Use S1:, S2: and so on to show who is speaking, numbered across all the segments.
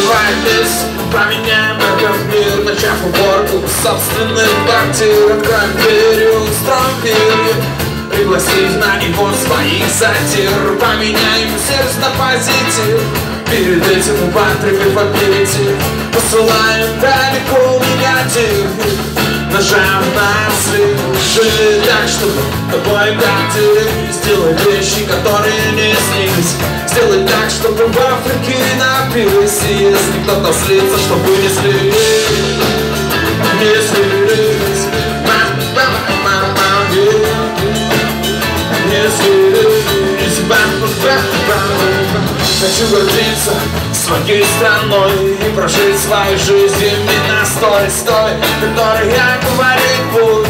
S1: Давай вместе поменяем этот мир Начав уборку собственных квартир Откроем двери, устроим пир Пригласив на него своих сатир. Поменяем сердце на позитив Перед этим употребив аппетит Посылаем далеко негатив Нажав на Жили так, чтобы тобой гордили Сделай вещи, которые не снились Сделай так, чтобы в Африке напились И если кто-то слится, чтобы не слились Не слились Не слились Хочу гордиться своей страной И прожить свою жизнь именно с той, с той Которой я говорить буду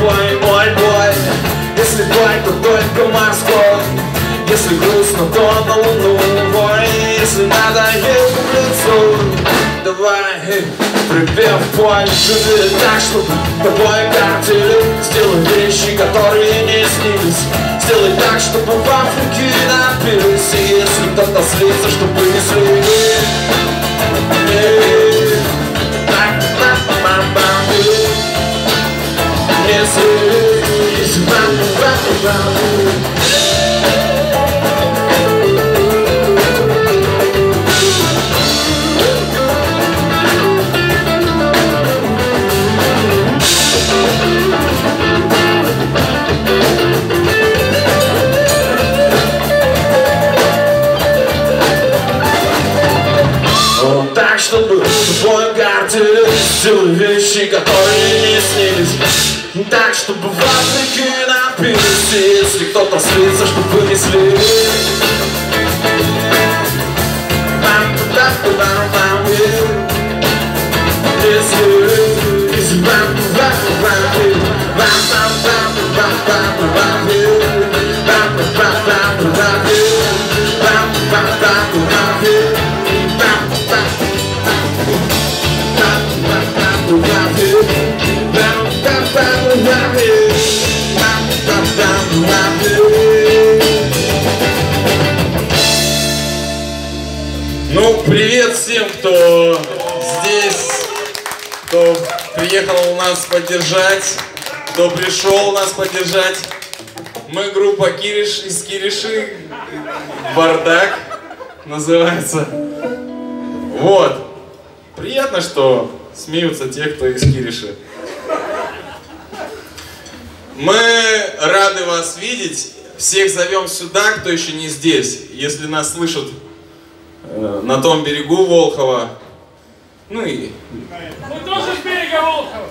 S1: Бой, мой бой Если бой, то только морской Если грустно, то на луну бой Если надо, лицо Давай, припев пой Живи так, чтобы тобой гордили Сделай вещи, которые не снились. Сделай так, чтобы в Африке напились. И если кто-то слится, чтобы не слились Не слились Вот Сделай вещи, которые не снились Так, чтобы в Африке напились Если кто-то слится, чтобы не слились
S2: Ну, привет всем, кто здесь, кто приехал нас поддержать, кто пришел нас поддержать. Мы группа Кириш из Кириши, Бардак называется. Вот. Приятно, что смеются те, кто из Кириши. Мы рады вас видеть. Всех зовем сюда, кто еще не здесь. Если нас слышат на том берегу Волхова. Ну и...
S3: Мы тоже с берега Волхова.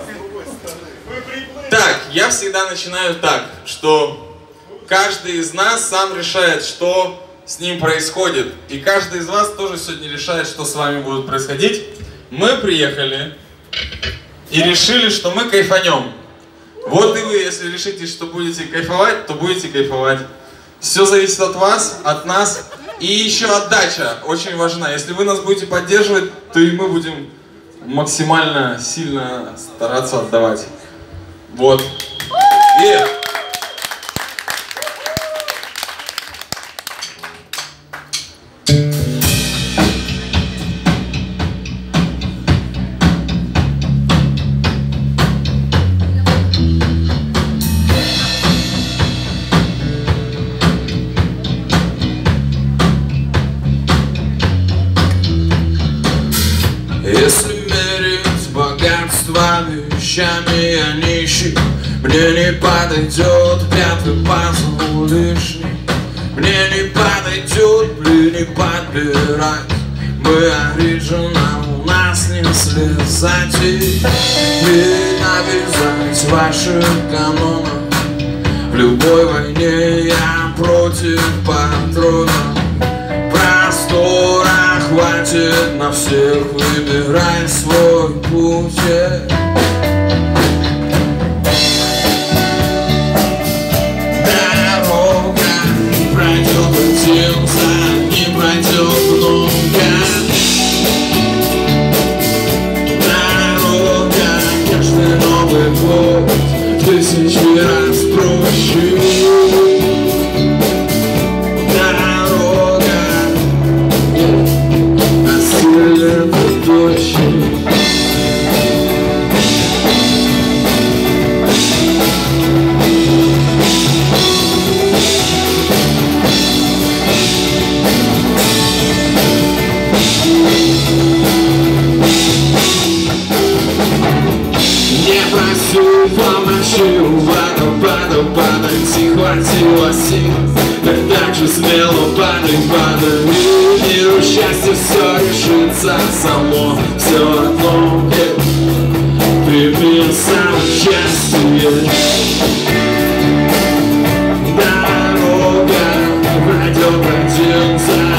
S2: Так, я всегда начинаю так, что каждый из нас сам решает, что с ним происходит. И каждый из вас тоже сегодня решает, что с вами будет происходить. Мы приехали и решили, что мы кайфанем. Вот и вы, если решите, что будете кайфовать, то будете кайфовать. Все зависит от вас, от нас. И еще отдача очень важна. Если вы нас будете поддерживать, то и мы будем максимально сильно стараться отдавать. Вот. И...
S1: подойдет пятый пазл лишний Мне не подойдет, блин, не подбирать Мы оригинал, у нас не слезать и Не навязать ваших канонов В любой войне я против патронов Простора хватит на всех, выбирай свой путь. yeah. тысячи раз Дорога, а сильно дольше падать И хватило сил, так так же смело падай, падай И миру счастья все решится само. Все одно, сам счастье Дорога пройдет один, за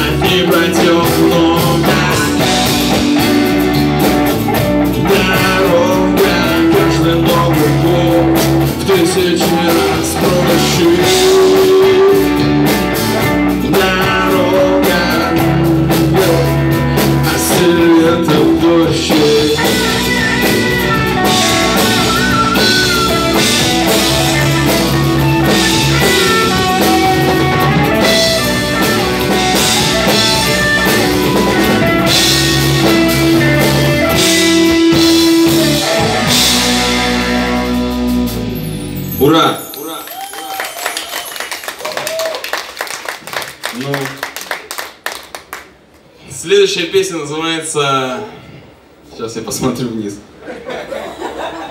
S2: Посмотрю вниз.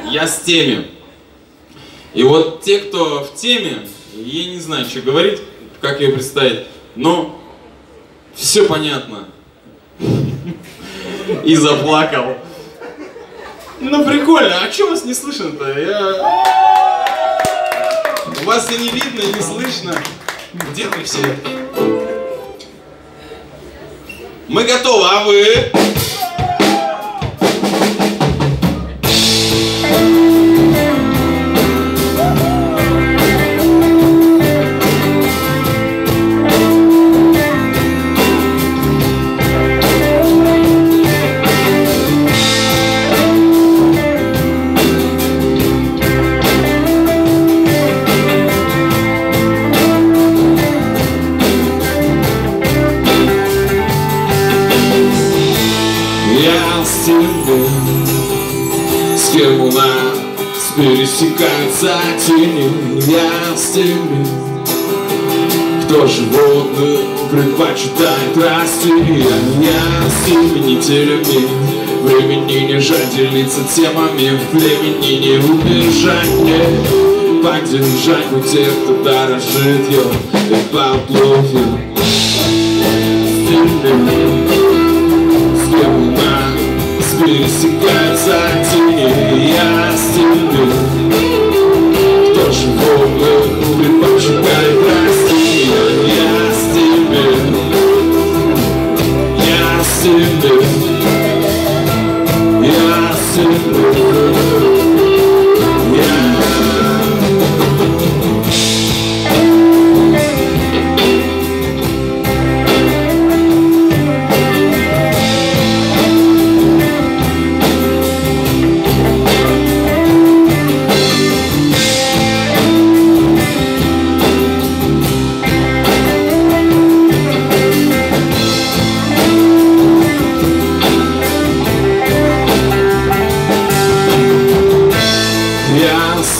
S2: Я с теми. И вот те, кто в теме, я не знаю, что говорить, как ее представить, но все понятно. И заплакал. Ну прикольно, а что вас не слышно-то? Я... Вас и не видно, и не слышно. Где вы все? Мы готовы, а вы?
S1: Нас пересекаются тени Я с теми, кто животных предпочитает расти? Я с теми неделями времени не жаль делиться темами В племени не убежать мне Поддержать у тех, кто дорожит ее И поплывет с пересекаются тени Я с теми, кто животных предпочитает расти Я с теми, я с теми, я с теми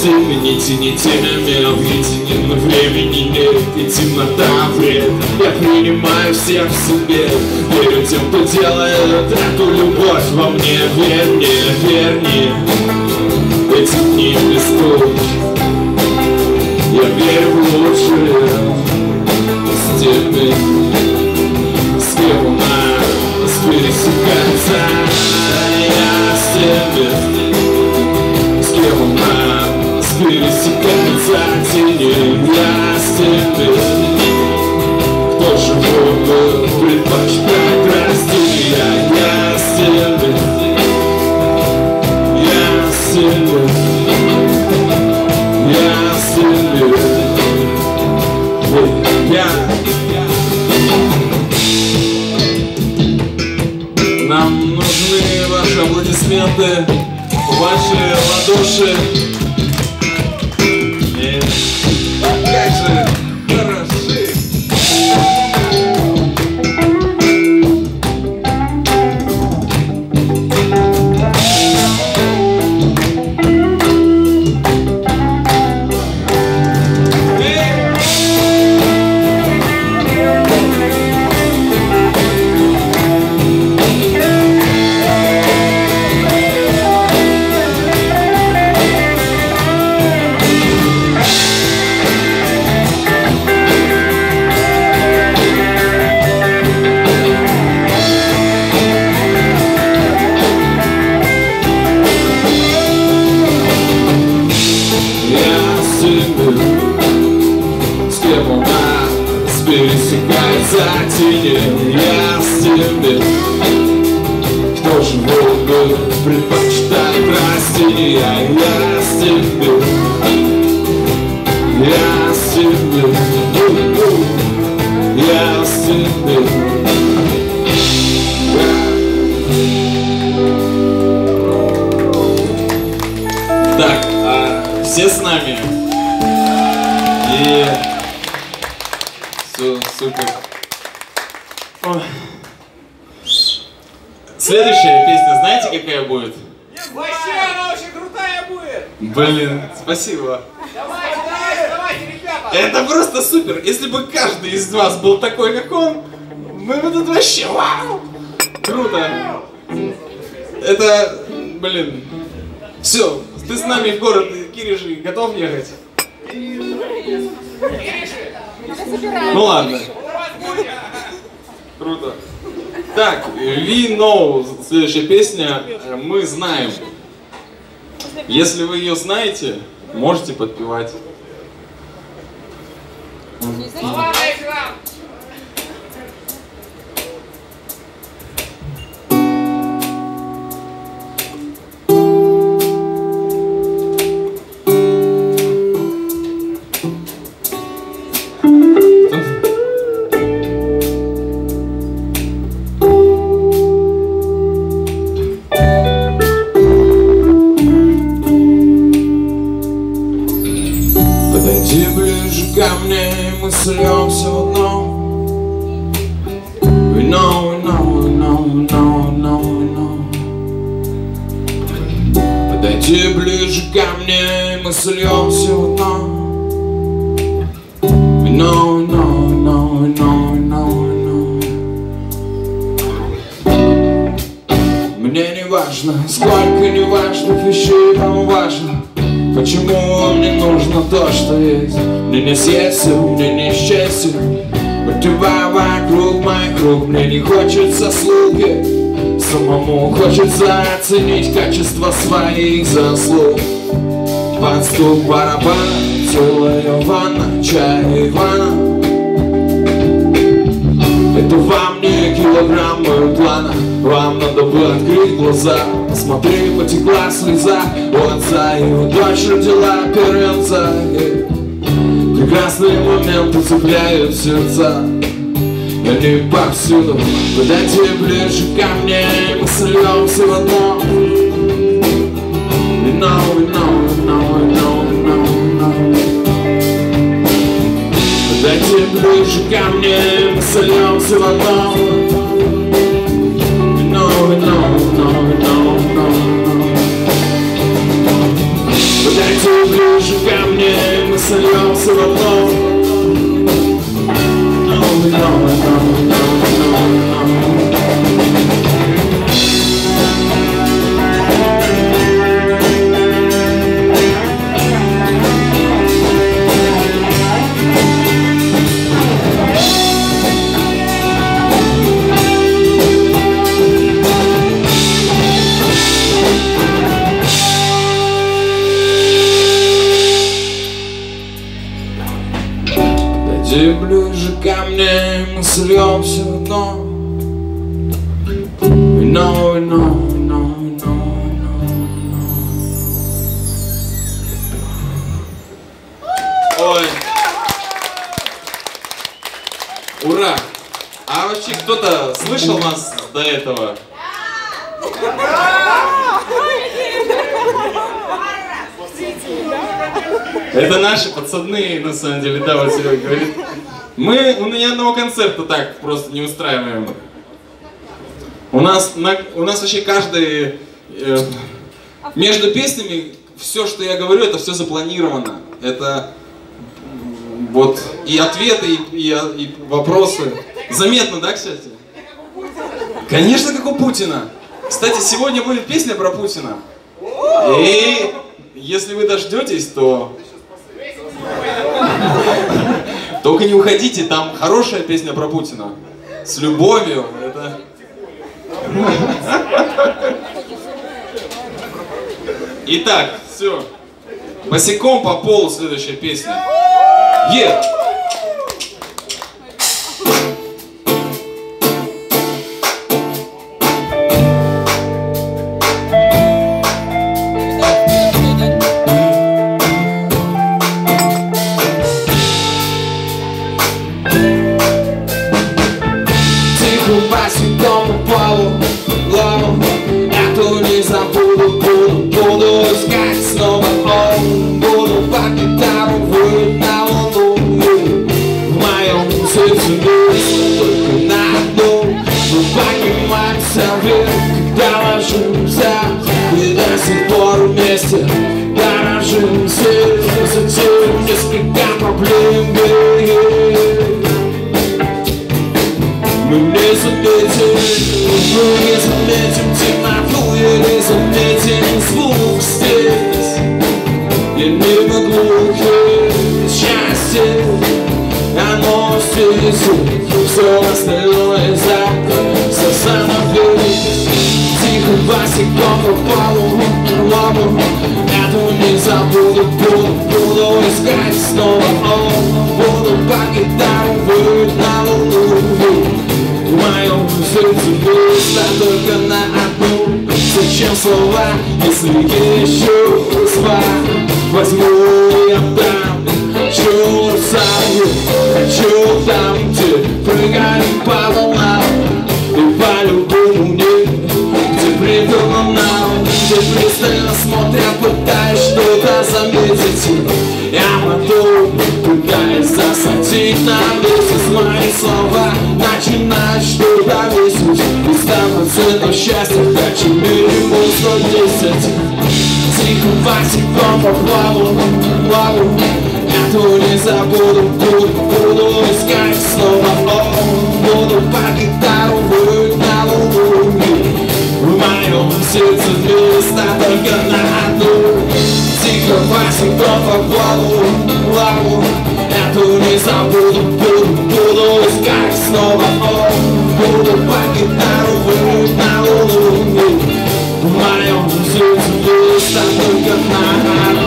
S1: Теми не тени тенями Объединен времени нет И темнота вред. Я принимаю всех в себе. Верю тем, кто делает эту любовь во мне. Верь мне Эти дни без туч Я верю в лучшее. С теми, с кем у нас пересекается Я с теми с кем у нас пересекаются тени Я с теми, кто животных предпочитает расти Я, я с теми, я с теми, я с теми Я
S2: Нам нужны ваши аплодисменты, ваши ладоши.
S1: Так, а все с нами? И... Все, супер. Ой. Следующая песня, знаете, какая будет?
S2: Вообще она очень крутая будет!
S1: Блин, спасибо.
S2: Давайте, давайте, давайте, ребята!
S1: Это просто супер. Если бы каждый из вас был такой, как он, мы бы тут вообще вау! Круто. Это, блин, все. Ты с нами в город Кириши готов ехать? Ну ладно. Круто. Так, We Know, следующая песня, э, мы знаем. Если вы ее знаете, можете подпевать.
S2: Слова экран!
S4: Самому хочется оценить качество своих заслуг. Под стук барабана Целая ванна, чай Ивана это вам не килограммы плана Вам надо бы открыть глаза Посмотри, потекла слеза. У отца его дочь родила первенца И Прекрасные моменты цепляют сердца Они повсюду Подойди ближе ко мне Мы сольемся в одно we know, we know, we know. Подойди ближе ко мне, мы сольемся в know, we know, we know, we know. Подойди ближе ко мне, мы сольемся в одном
S1: no, no, no, no, no. Это наши подсадные, на самом деле, да, вот Серега говорит. Мы у ни одного концерта так просто не устраиваем. У нас, на, у нас вообще каждый... э, между песнями все, что я говорю, это все запланировано. Это вот и ответы, и, и, и вопросы. Заметно, да, кстати? Конечно, как у Путина. Кстати, сегодня будет песня про Путина. И если вы дождетесь, то... Только не уходите, там хорошая песня про Путина. С любовью. Это... Итак, все. Босиком по полу следующая песня. Е! Эту не забуду, буду, буду искать снова О, Буду по гитару выть на луне В моем сердце место только на одну Тихо, босиком по плаву, плаву Эту не забуду, буду, буду искать снова О, Буду по гитару выть на луне В моем сердце место только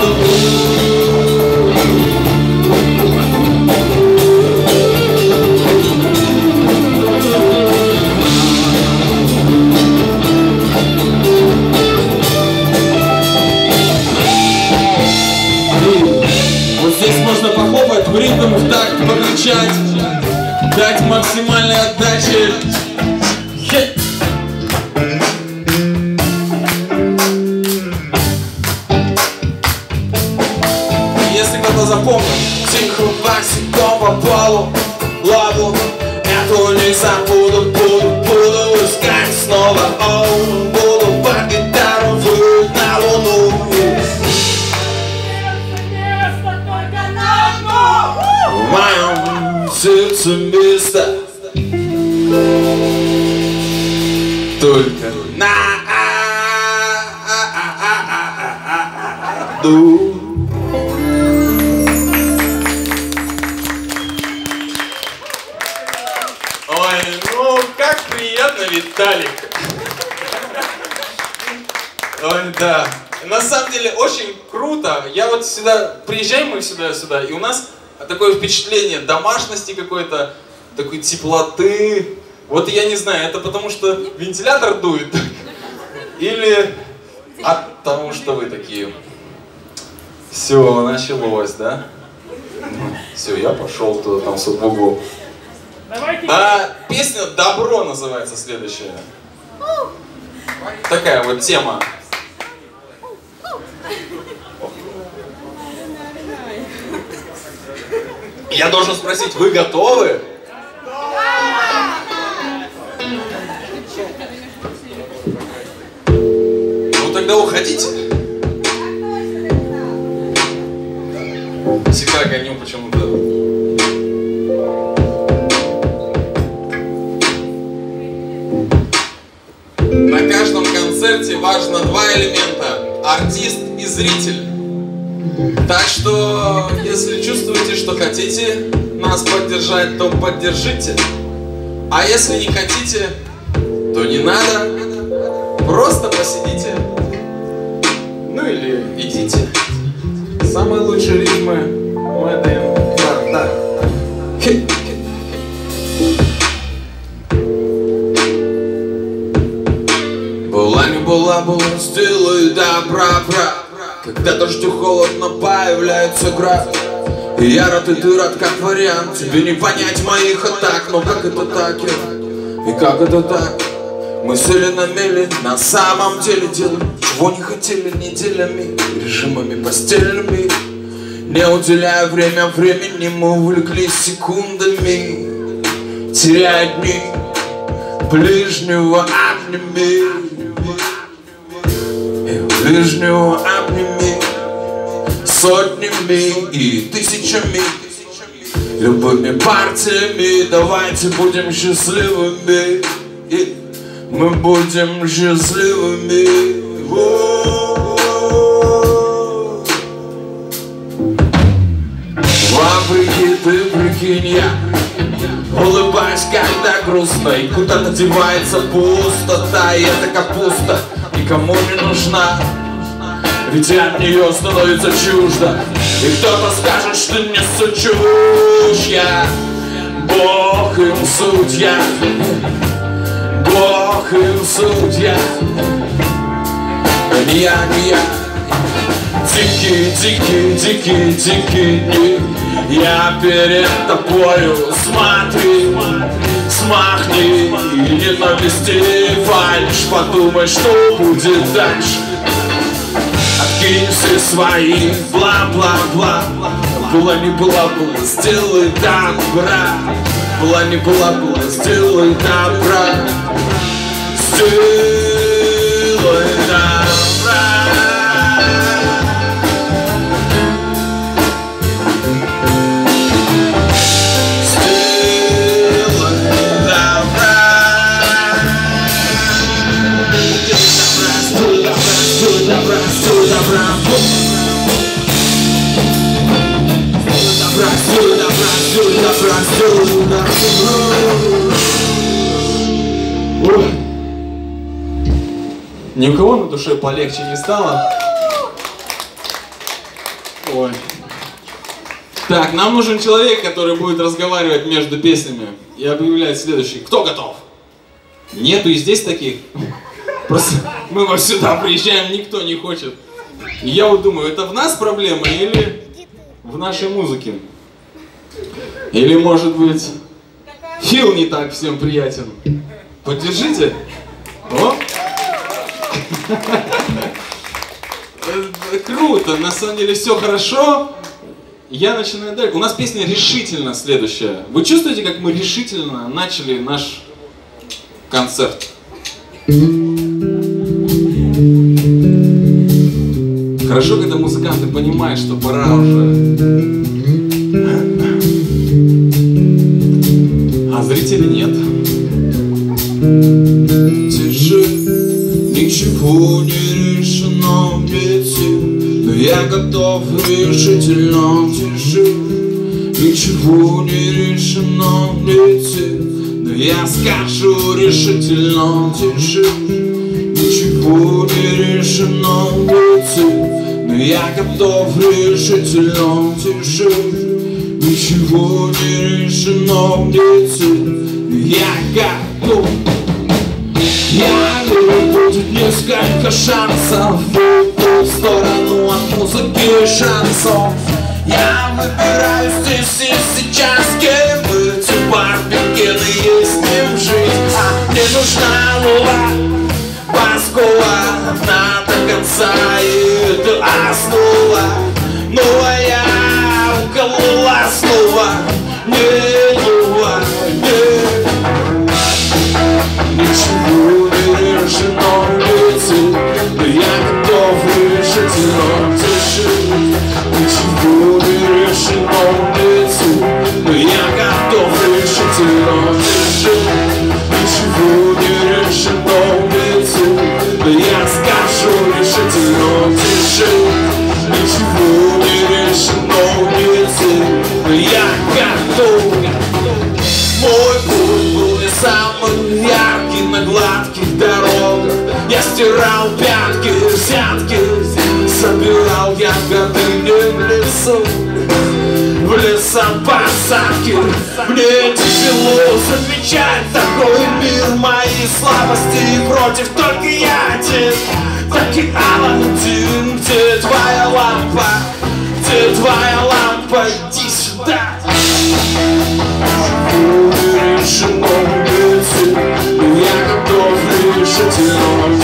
S2: ритм, в такт покричать, дать максимальной отдачи. Сюда, приезжаем мы сюда, сюда, и у нас такое впечатление домашности какой-то, такой теплоты. Вот я не знаю, это потому что вентилятор дует? Или от того, что вы такие? Все, началось, да? Все, я пошел туда, там, в углу. А песня «Добро» называется следующая. Такая вот тема. Я должен спросить, вы готовы? Ну тогда уходите. Всегда гоню почему-то. На каждом концерте важно два элемента. Артист и зритель. Если чувствуете, что хотите нас поддержать, то поддержите. А если не хотите, то не надо. Просто посидите. Ну или идите. Самые лучшие ритмы в этой да, Хе.
S1: Была не была, была, сделай добра, бра Когда дождю холодно появляется град И я рад, и ты рад, как вариант. Тебе не понять моих атак, но как это так, я? И как это так? Мы сели на мели, на самом деле делаем Чего не хотели неделями, режимами постельными Не уделяя время времени, мы увлеклись секундами. Теряя дни, ближнего обними ближнего обними сотнями и тысячами Любыми партиями давайте будем счастливыми И мы будем счастливыми О-о-о. Вопреки ты прикинь я. Улыбаюсь, когда грустно И куда-то девается пустота? И эта капуста никому не нужна Ведь от нее становится чуждо. И кто-то скажет, что несу чушь Я Бог им судья. Бог им судья. Не я, не я Дикий, дикий, дикий, дикий дни. Я перед тобою смотри Смахни ненависти фальшь. Подумай, что будет дальше Все свои. Бла-бла-бла. Была не была, была, сделай добра. Была не была, была, сделай добра. Сделай
S2: Ни у кого на душе полегче не стало. Ой. Так, нам нужен человек, который будет разговаривать между песнями и объявляет следующий. Кто готов? Нету и здесь таких. Просто мы вот сюда приезжаем, никто не хочет. И я вот думаю, это в нас проблема или в нашей музыке? Или может быть Фил не так всем приятен? Поддержите. О! Э, Круто, на самом деле все хорошо. Я начинаю дальше. У нас песня решительно следующая. Вы чувствуете, как мы решительно начали наш концерт? Хорошо, когда музыканты понимают, что пора уже. А зрители нет.
S1: Тише, ничего не решено пяти Но я готов решительно тише. Ничего не решено пяти Но я скажу решительно тише. Ничего не решено пяти Но я готов решительно тише Ничего не решено Но я готов. Я говорю, будет несколько шансов. В сторону от музыки шансов. Я выбираю здесь и сейчас Кем быть. И барбекены есть с ним жить. А мне нужна лула Баскова на до конца И это основа Ну а снова Не не Ничего не решено летит Но я готов решительно тишить Ничего не решено готов мой путь был не самый яркий на гладких дорогах Я стирал пятки, взятки Собирал ягоды не в лесу В лесопосадке Мне тяжело замечать такой мир Мои слабости против только я один Так и Алладин, где твоя лампа? Где твоя лампа? Иди сюда решено я готов решительно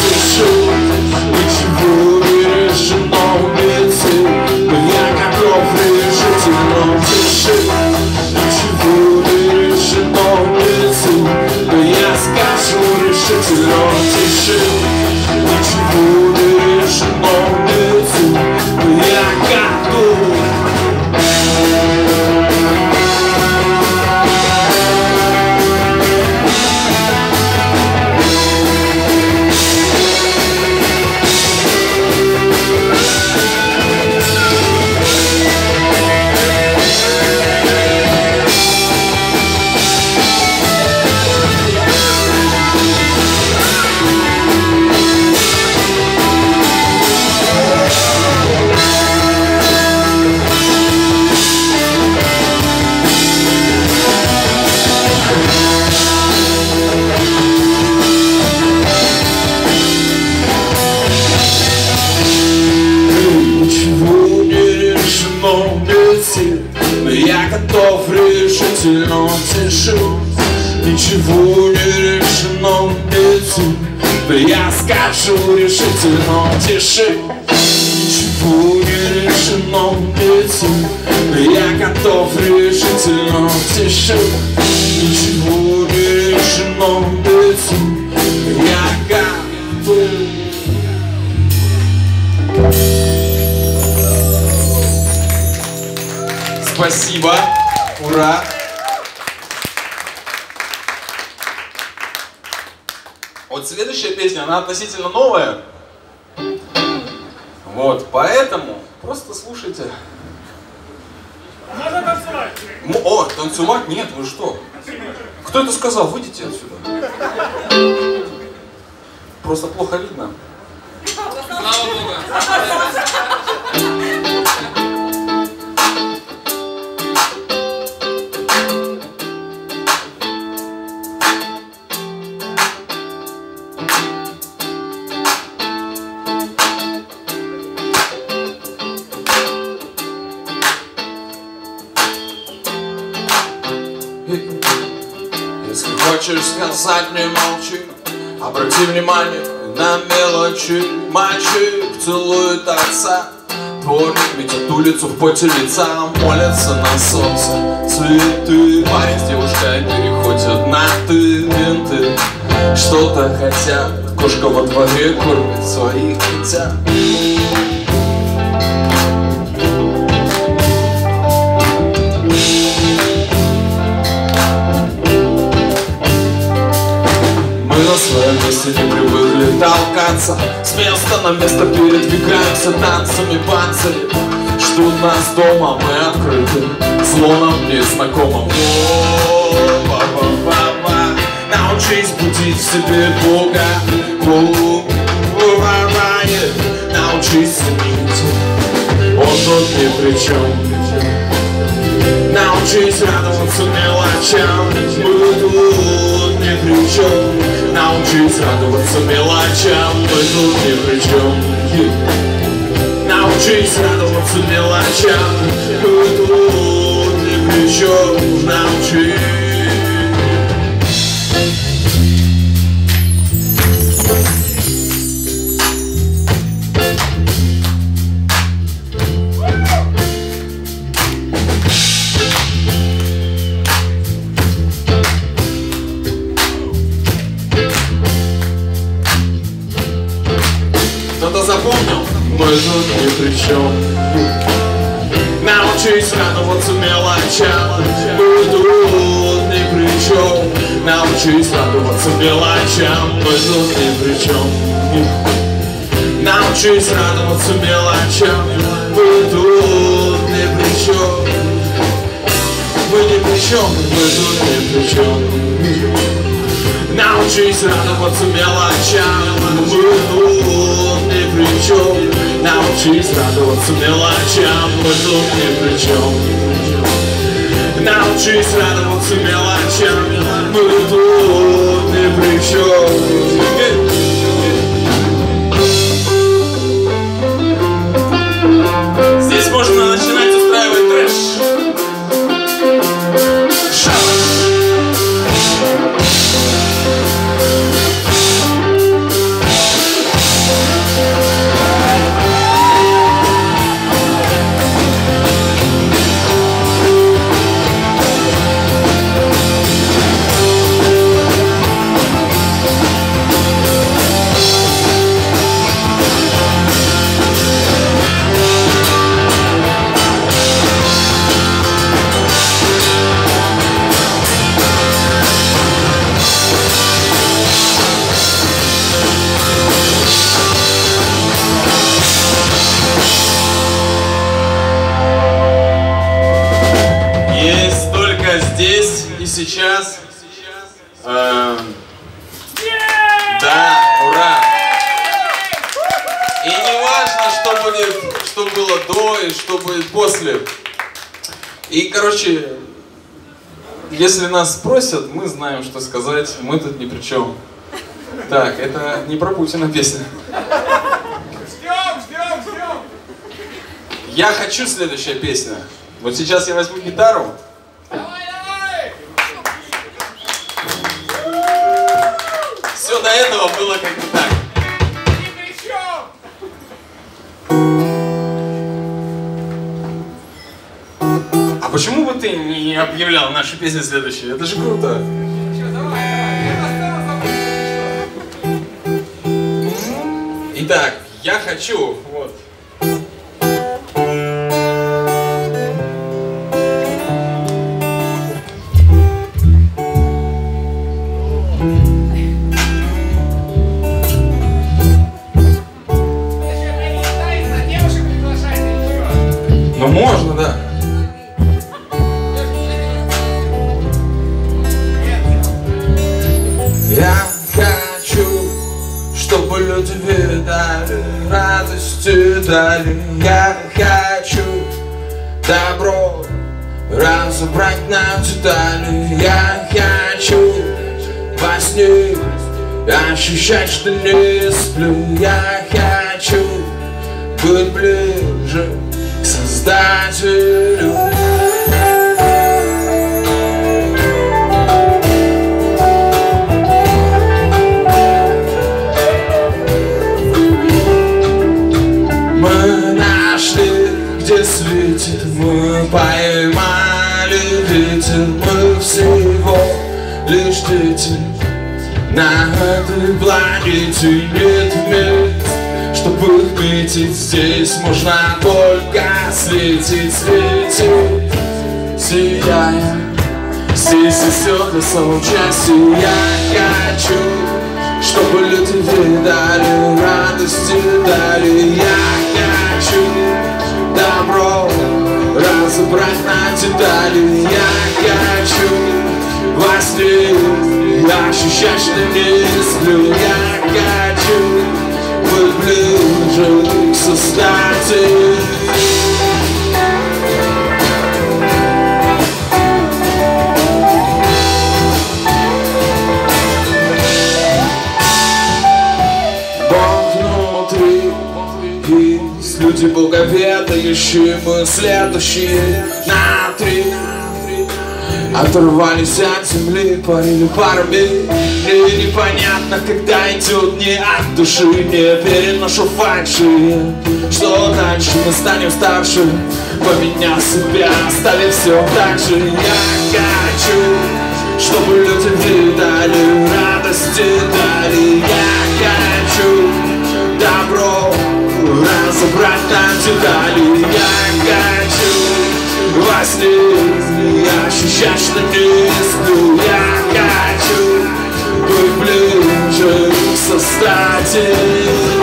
S1: что-то хотят Кошка во дворе кормит своих котят Мы на своем месте не привыкли толкаться. С места на место передвигаемся танцами панцири Ждут нас дома, мы открыты Слоном незнакомым. О, ба-ба-ба-ба. Научись будить в себе Бога. Е. Научись ценить Он тут ни при чем. Научись радоваться мелочам. Мы тут ни при чем. Научись радоваться мелочам. Мы тут ни при чем. Научись радоваться мелочам. Мы тут ни при чем. Научись Мы тут ни при чем Научись радоваться мелочам. Мы тут ни при чем Мы ни при чем, мы тут ни при чем Научись радоваться мелочам. Мы тут ни при чем Научись радоваться мелочам. Мы тут ни при чем Научись радоваться мелочам. Мы тут ни при
S2: спросят, мы знаем, что сказать, мы тут ни при чем. Так, это не про Путина песня.
S3: Ждем, ждем, ждем.
S2: Я хочу следующая песня. Вот сейчас я возьму гитару,
S1: наши песни следующие? Это же круто. Итак, я хочу, добро разобрать на детали. Я хочу во сне ощущать, что не сплю. Я хочу быть ближе к Создателю. Мы поймали ветер, мы всего лишь дети. На этой планете нет мест, чтобы метить здесь можно только светить, светить, сияя. Здесь и все для соучастия я хочу чтобы люди видали, радости дали Я хочу добро разобрать на детали. Я хочу во сне ощущать, что не сплю. Я хочу быть ближе к Создателю Боговедающие Мы следующие на три. Оторвались от земли, парили парами. И непонятно, когда идет не от души. Не переношу фальши. Что дальше, мы станем старше. Поменяв себя, стали все так же. Я хочу, чтобы люди видали Радости дали разобрать на детали Я хочу. Во сне ощущать, что не сплю. Я хочу. Быть ближе к Создателю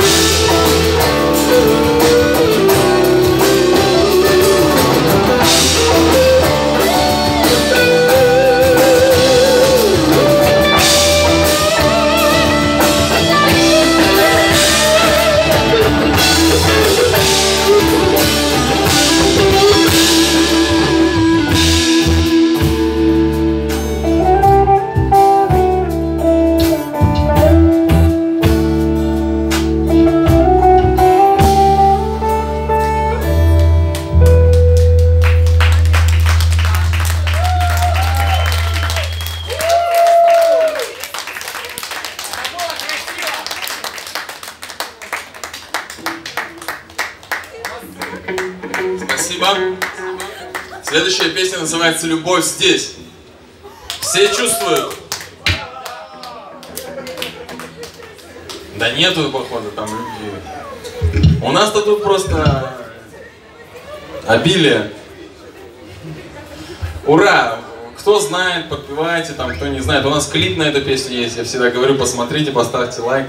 S1: клип на эту песню есть. Я всегда говорю, посмотрите, поставьте лайк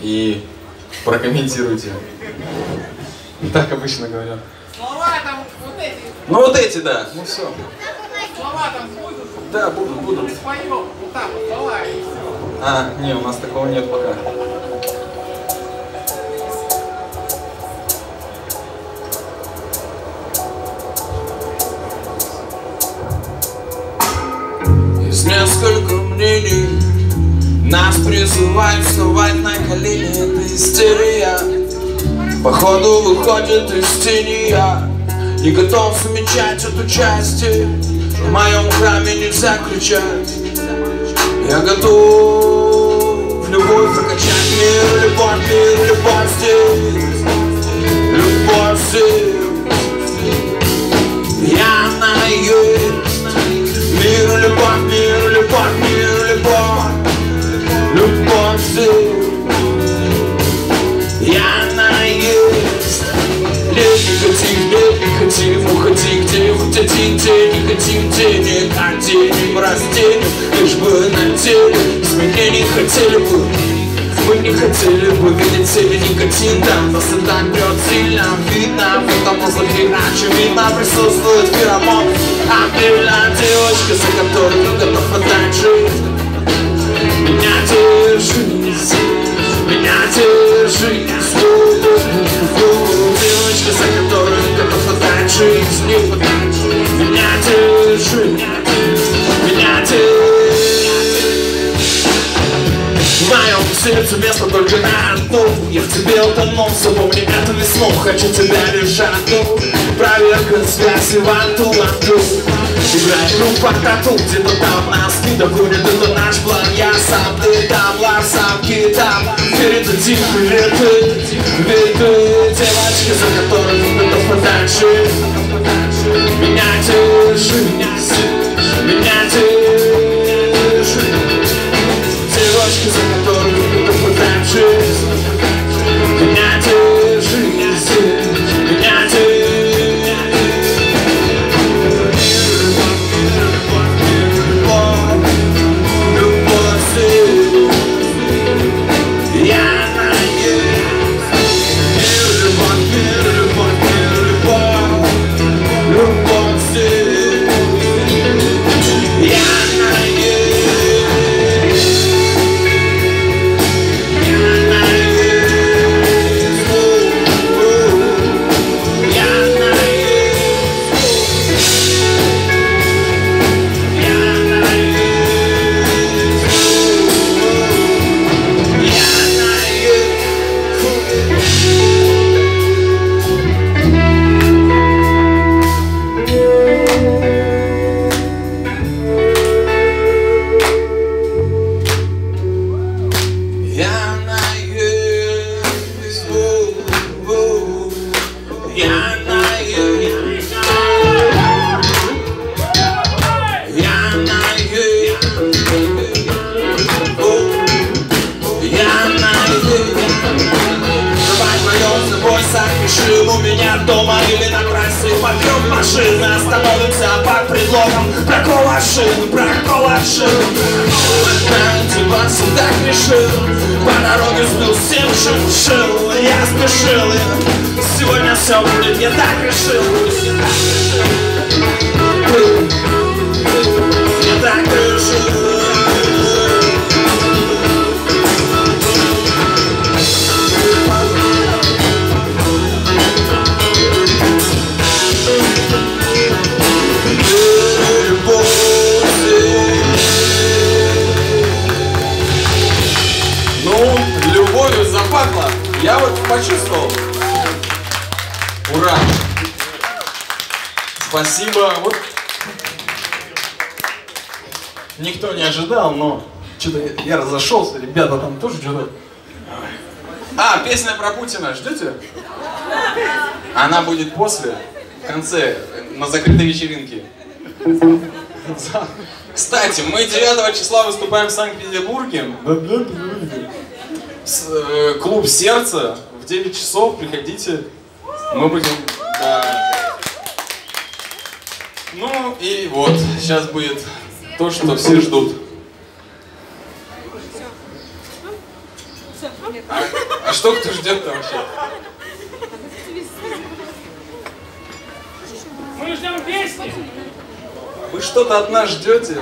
S1: и прокомментируйте. Так обычно говорят.
S5: Слова там вот эти,
S1: Ну вот эти, да. Ну все.
S5: слова там будут,
S1: Да, будут, будут.
S5: споем, вот так вот, слова и все.
S1: А, не, у нас такого нет пока. Нас призывают вставать на колени, это истерия. Походу выходит из тени я И готов замечать эту часть. В моем храме нельзя кричать. Я готов в любовь прокачать мир, любовь, мир, любовь здесь. Любовь здесь. Я на ее Мир, любовь, мир, любовь, мир, любовь наезд Нет никотин, нет никотин Уходи где хоть один день Никотин денег, а денег растенем Лишь бы на теле Изменений хотели бы мы не хотели бы видеть себе никотин. Там так бьет сильно Видно в этом мозгах иначе Видно присутствует феромон Объявила девочка, за которой не готов отдать жизнь Меня держись Меня держись Девочка, за которой готов отдать жизнь Меня держись Меня держись в моем сердце место только на одну Я в тебе утонул, запомни эту весну Хочу тебя лишь одну Проверка связи ванту ванту Играй группа тату Где-то там нас не догонит Это наш план, я сам, ты там Ларсамки там Передадим приветы Ведь ты девочка, за которой не готов отдать жизнь Меня держись Меня держись девочка, за которую
S2: после, в конце, на закрытой вечеринке. Кстати, мы 9 числа выступаем в Санкт-Петербурге. Э, Клуб Сердце в 9 часов. Приходите. Мы будем. да. Ну и вот, сейчас будет то, что все ждут. А, а что кто ждет-то вообще? Что-то от нас ждете?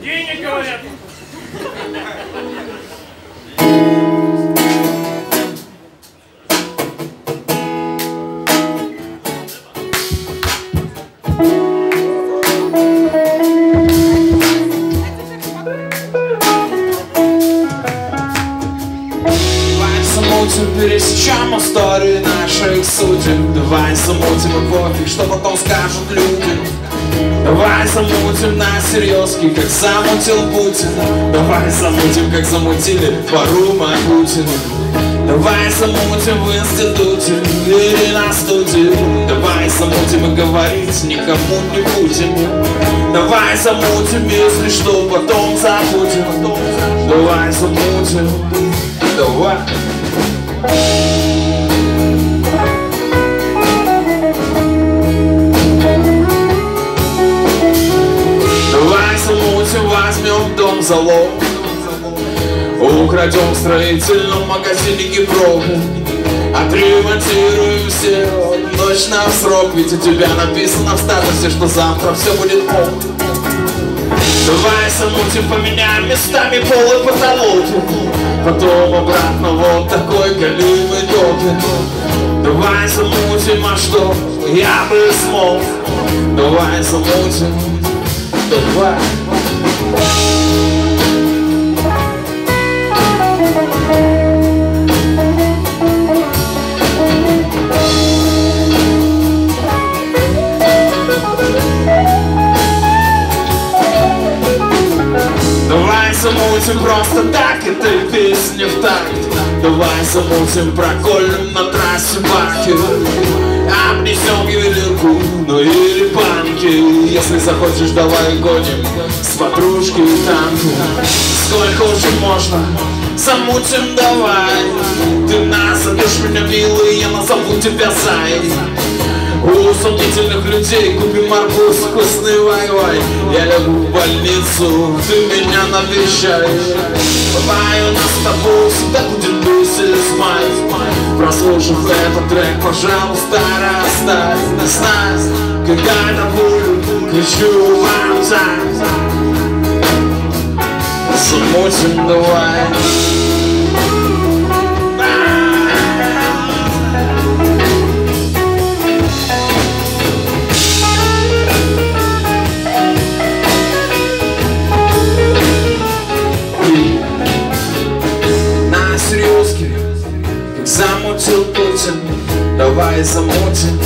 S3: Денег говорят.
S1: Пересечем истории наших судеб замутим и пофиг, что потом скажут люди. Давай замутим на серьезки, как замутил Путин. Давай замутим, как замутили Парума Путина Давай замутим в институте или на студии. Давай замутим и говорить никому не будем. Давай замутим, если что, потом забудем. Давай замутим, Давай дом залог. Украдем в строительном магазине гидропы Отремонтируем все. Ночь на срок Ведь у тебя написано в статусе Что завтра все будет ок. Давай замутим, поменяем местами пол и потолок. Потом обратно вот такой голимый топик Давай замутим, а что? Я бы смог. Давай замутим, давай замутим просто так этой песни в такт Давай замутим, проколем на трассе баки. Обнесем ювелирку, ну или банки. Если захочешь, давай гоним с подружки танки. Сколько уже можно, замутим давай. Ты назовешь меня милый, я назову тебя зай у сомнительных людей купим арбуз, вкусный вай-вай. Я лягу в больницу, ты меня навещай Бывай, у нас с тобой всегда будет веселый смай Прослушав этот трек, пожалуйста, расставь Знай, когда я буду, кричу вам Замутим давай Давай замутим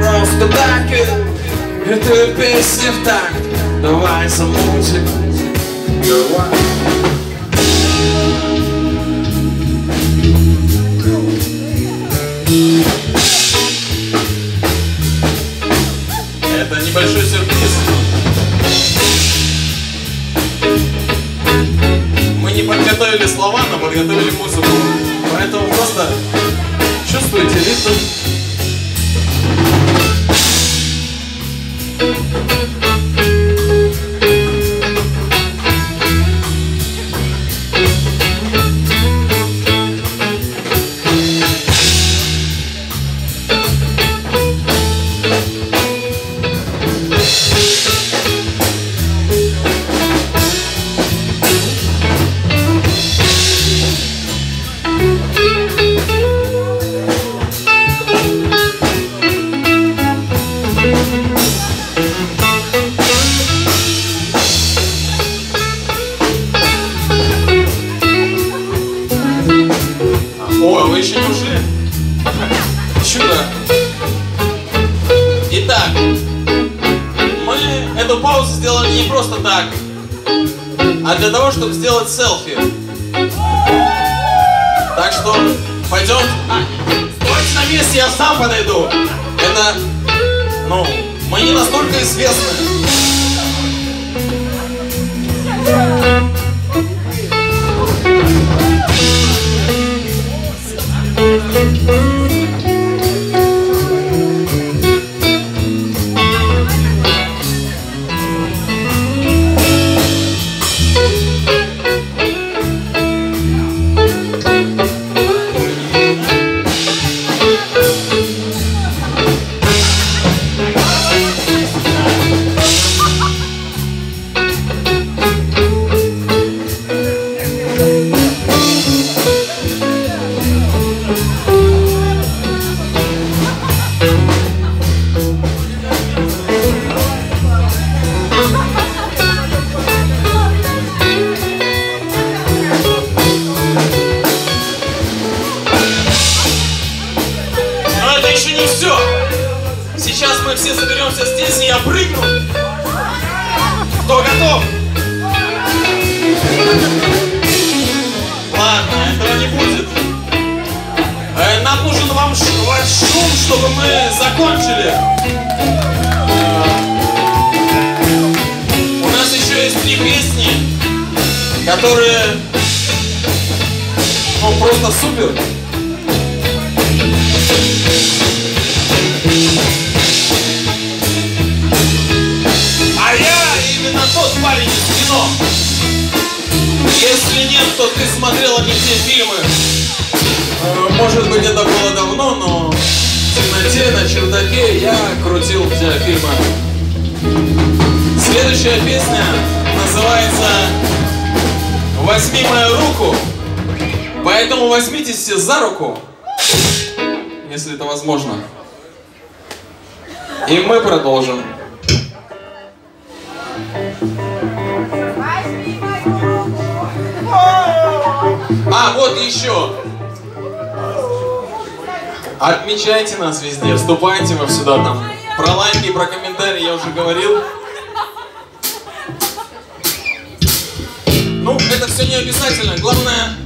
S1: Просто так и Это песня в такт Давай замутим
S2: Это небольшой сюрприз. Мы не подготовили слова, но подготовили музыку. сюда там. Про лайки про комментарии я уже говорил. Ну, это все не обязательно. Главное,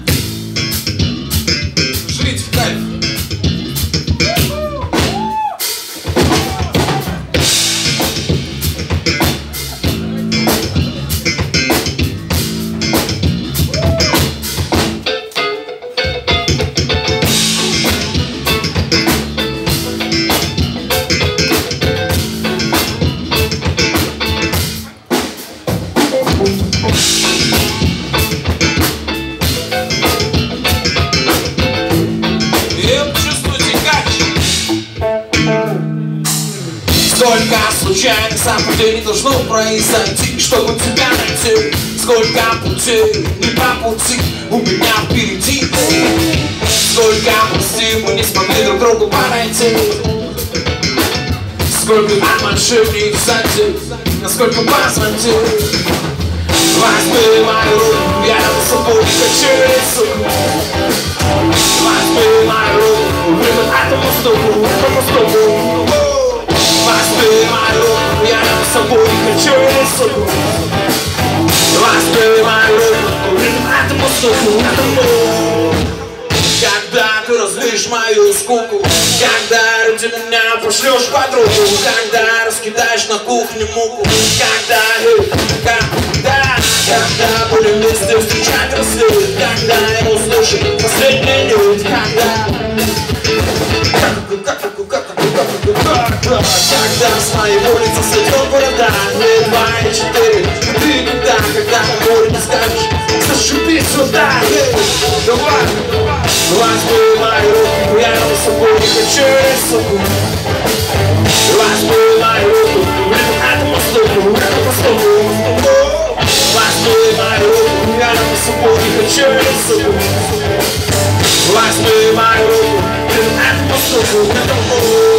S1: кухню муку Когда, когда, когда будем вместе встречать рассвет Когда я услышу последний нюд Когда, когда с моей улицы сойдет города Не два и четыре, ты когда, когда на море не скажешь Зашипи сюда, давай, возьми мои руки, я на высоту не хочу рисовать Возьми Last name I own, an atmosphere, never more.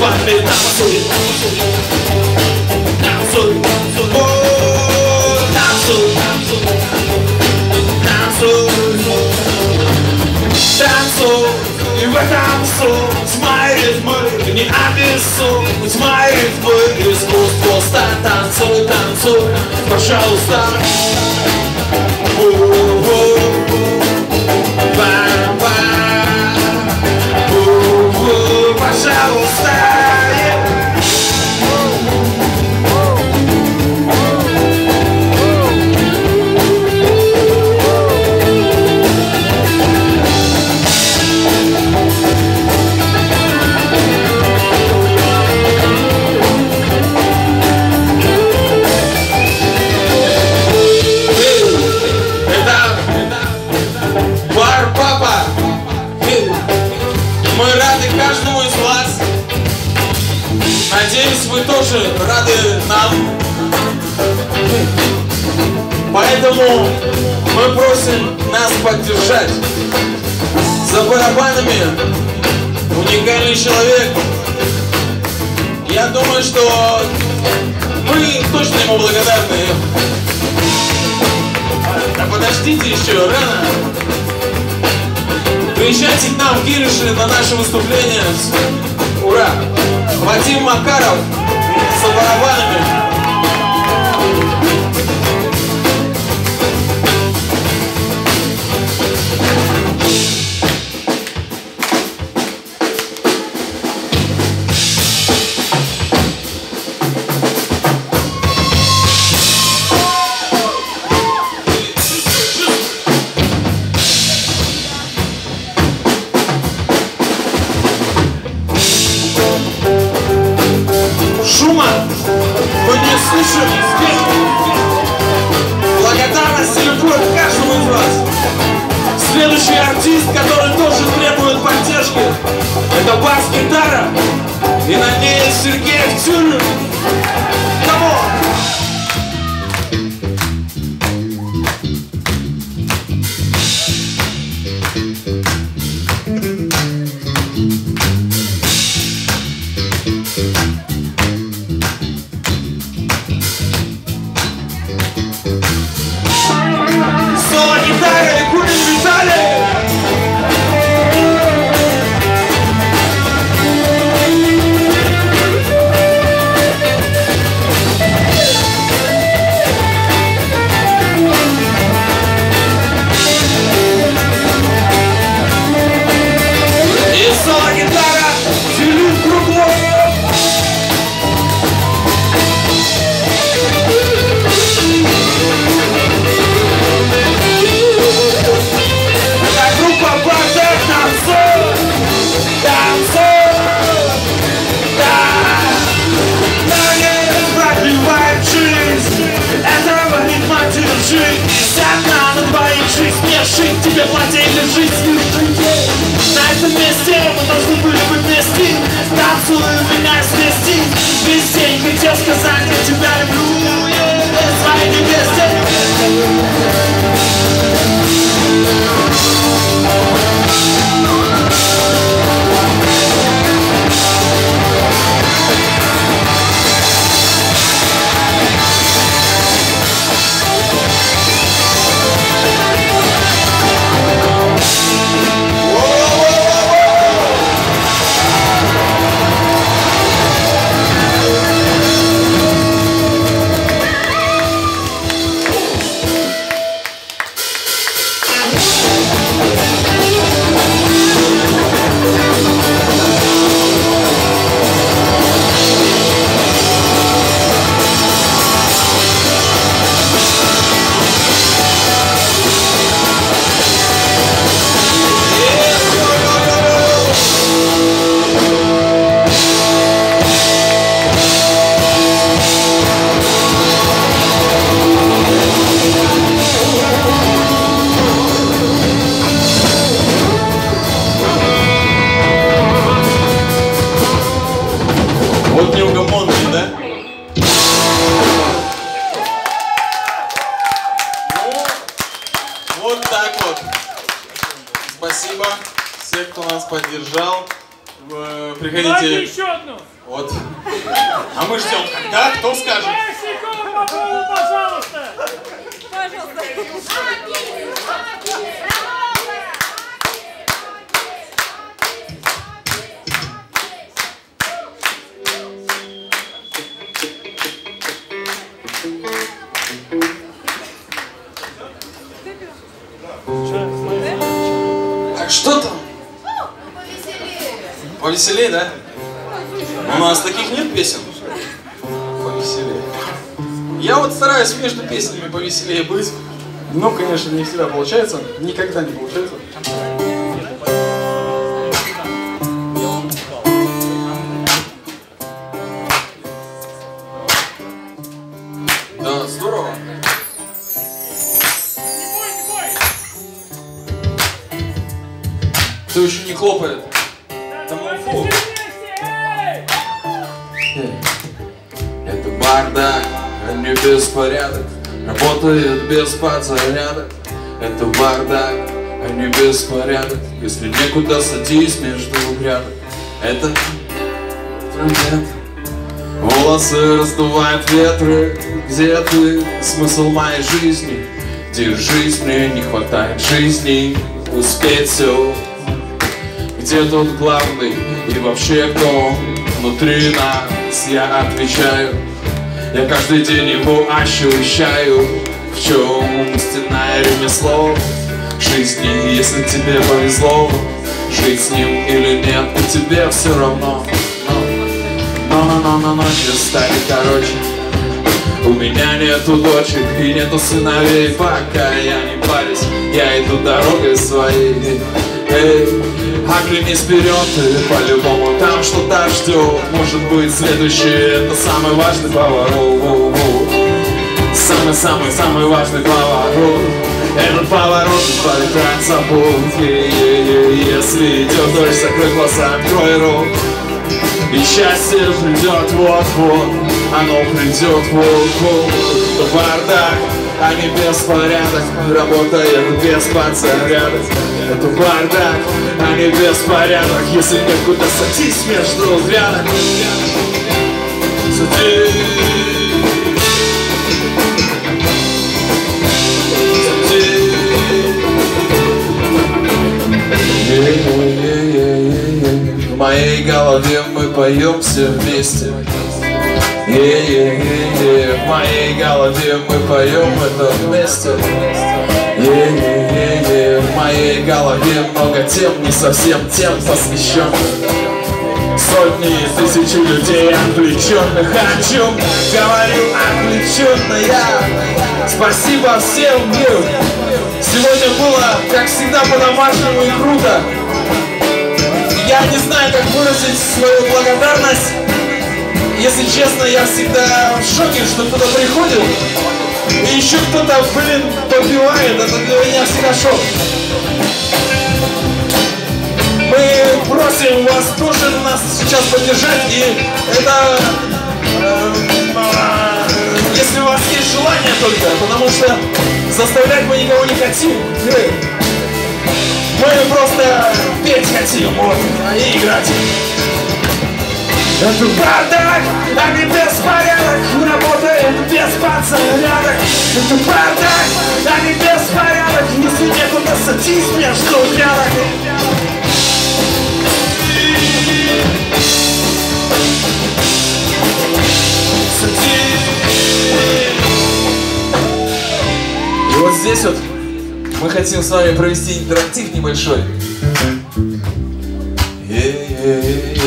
S1: Словами Танцуй Танцуй О, Танцуй Танцуй Танцуй И в этом суть Мои ритмы не обессудь Мои ритмы искусство Просто танцуй, танцуй Пожалуйста У-у-у. Поэтому мы просим нас поддержать. За барабанами уникальный человек. Я думаю, что мы точно ему благодарны. Да подождите еще, рано. Приезжайте к нам в Кириши на наше выступление. Ура! Вадим Макаров за барабанами. Шума! Вы не слышали? Благодарность и любовь каждому из вас. Следующий артист, который тоже требует поддержки, это бас-гитара. И на ней Сергей Тюрин. Повеселее быть. Но, конечно, не всегда получается. Никогда не некуда садись между грядок Это трендет Волосы раздувают ветры. Где ты? Смысл моей жизни? Держись, мне не хватает жизни? Успеть все где тут главный и вообще кто? Внутри нас, я отвечаю. Я каждый день его ощущаю. В чем истинное ремесло? Жизни, если тебе повезло Жить с ним или нет, и тебе все равно. Но, но, но, но ночи стали короче. У меня нету дочек и нету сыновей Пока я не парюсь, я иду дорогой своей. Эй, оглянись вперед, и по-любому там что-то ждет Может быть следующий, это самый важный поворот. Самый-самый-самый важный поворот Этот поворот забот Е-е-е, Если идет дождь, закрой глаза, открой рот. И счастье придет вот-вот, оно придет вот-вот. Бардак, а не беспорядок, работает без подзарядок. Это бардак, а не беспорядок, если некуда садись между грядок. Садись В моей голове мы поем все вместе. В моей голове мы поем это вместе. В моей голове много тем, не совсем тем посвященных Сотни, тысячи людей отвлеченных О чем говорю отвлеченно я Спасибо всем миру Сегодня было, как всегда, по-домашнему и круто. Я не знаю, как выразить свою благодарность. Если честно, я всегда в шоке, что кто-то приходит И еще кто-то, блин, попивает. Это для меня всегда шок. Мы просим вас тоже нас сейчас поддержать, и это, э, если у вас есть желание только, потому что заставлять мы никого не хотим. Э, Мы просто петь хотим, вот, и играть. Это бардак, а не беспорядок Работает без подзарядок Это бардак, а не беспорядок Если некуда садись между грядок вот здесь вот мы хотим с вами провести интерактив небольшой. Е-е-е-е.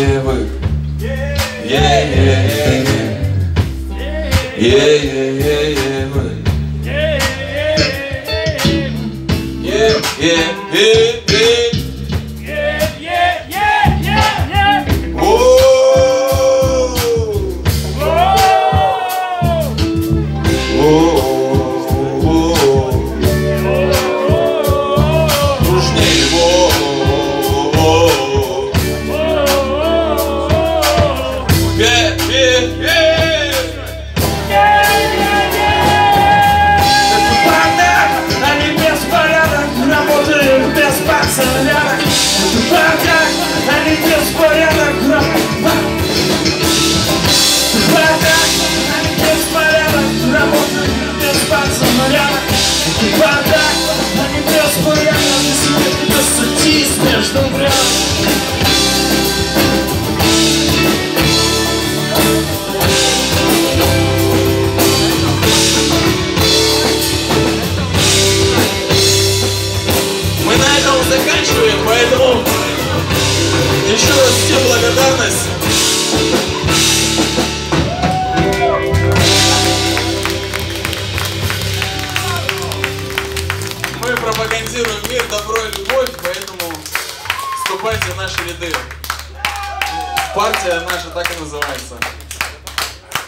S1: Партия наша так и называется.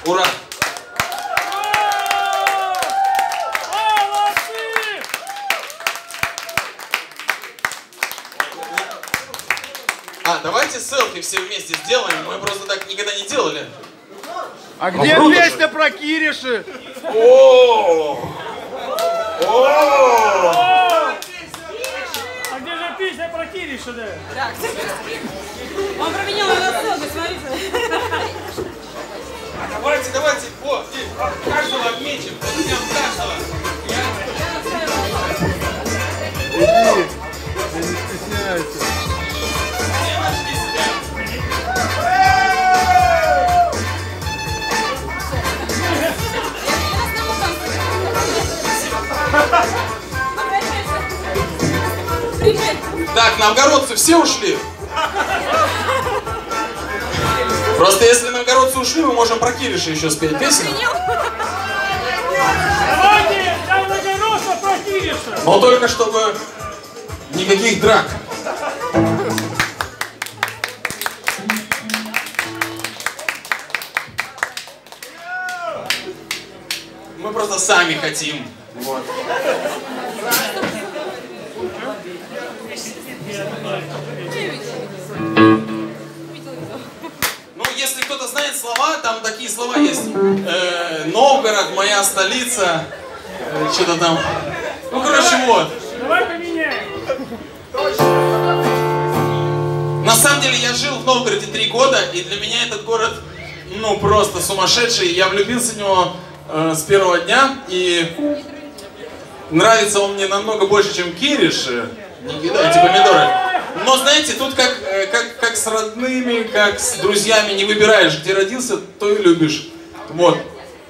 S1: Ура! А, давайте селфи все вместе сделаем. Мы просто так никогда не делали.
S6: А где
S1: круто же.
S6: песня про Кириши?
S1: О! О!
S2: А где же песня про Кириша, да?
S7: Он променял на ссылку, смотрите.
S1: Давайте, давайте, вот, здесь, каждого отметим, подойдем каждого.
S6: Иди, я не стесняйся.
S1: Все нашли себя. Так, новгородцы все ушли? Просто если новгородцы ушли, мы можем про Кириша еще спеть песню.
S2: Давайте Кириша.
S1: Но только чтобы никаких драк. Мы просто сами хотим. Столица. Э, Что-то там. Ну, короче, вот.
S2: Давай поменяем.
S1: На самом деле я жил в Новгороде три года, и для меня этот город, ну, просто сумасшедший. Я влюбился в него э, с первого дня, и нравится он мне намного больше, чем Кириш. э, Не кидайте помидоры. Но знаете, тут как, э, как, как с родными, как с друзьями не выбираешь, где родился, то и любишь. Вот.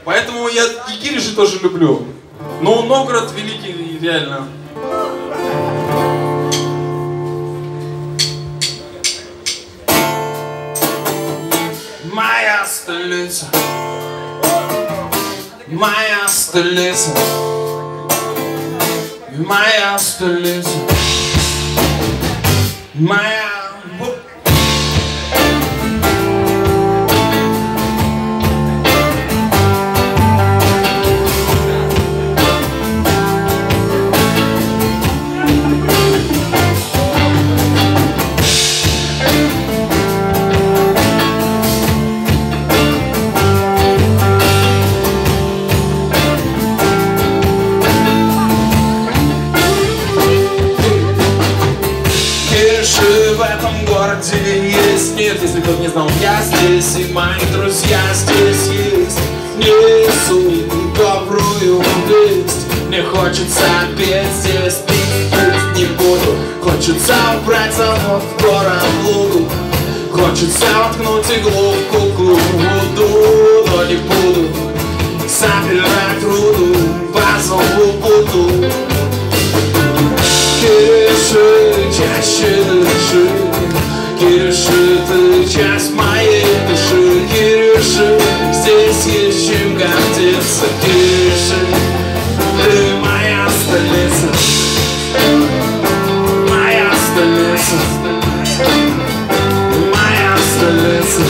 S1: Поэтому я и Кириши тоже люблю. Но Новгород великий, реально. Моя столица Моя столица Моя столица Моя кто не знал, я здесь И мои друзья здесь есть. Несу добрую весть Мне хочется петь здесь Пить пить не буду. Хочется убрать замок в город лугу Хочется воткнуть иглу в куклу Буду, но не буду. Собирать руду По зову буду. Кириши, чаще дыши Кириши, ты часть моей души Кириши, здесь есть чем гордиться Кириши, ты моя столица. Моя столица. Моя столица.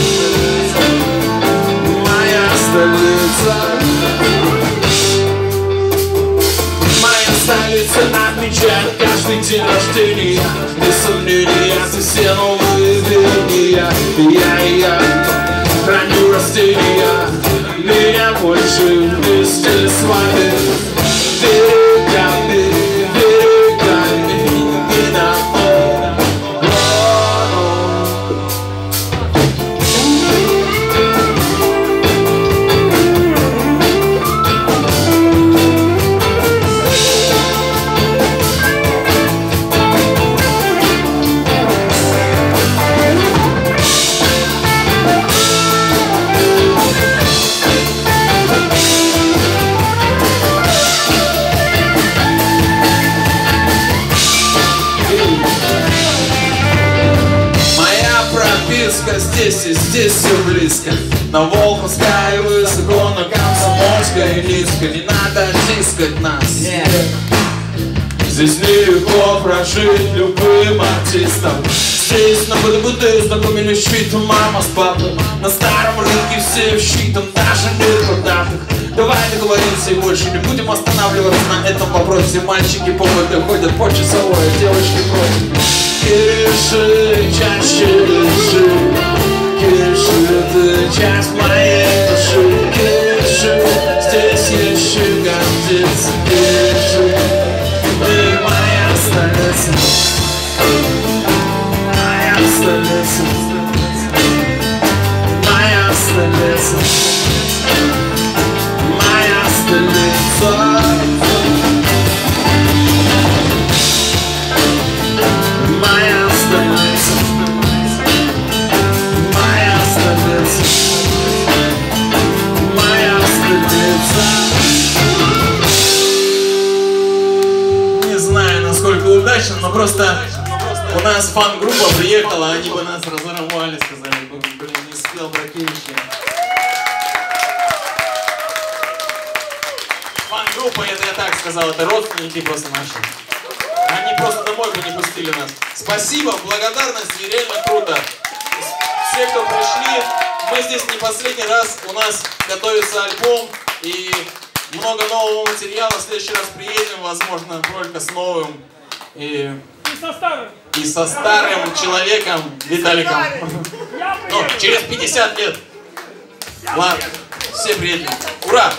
S1: Моя столица. Моя столица отмечает каждый день рождения. Без сомнения, за все храню растения Меня больше вместе с вами Берегами, тискать нас. Здесь нелегко прожить любым артистом. Здесь на БДБД знакомились щитом мама с папой. На старом рынке все в щитом, даже нет продажных Давай договоримся и больше не будем останавливаться на этом вопросе. Мальчики поводы ходят по часовой, а девочки против. Кириши, чаще дыши Кириши, ты часть моей души
S2: просто у нас фан-группа приехала, они бы нас разорвали, сказали, бы, блин, не спел Бракевич. Фан-группа, это я так сказал, это родственники просто наши. Они просто домой бы не пустили нас. Спасибо, благодарность, и реально круто. Все, кто пришли, мы здесь не последний раз, у нас готовится альбом, и много нового материала. В следующий раз приедем, возможно, только с новым. И,
S3: И со старым.
S2: и со старым человеком Виталиком. Ну, через 50 лет. Ладно, все приедем. Ура!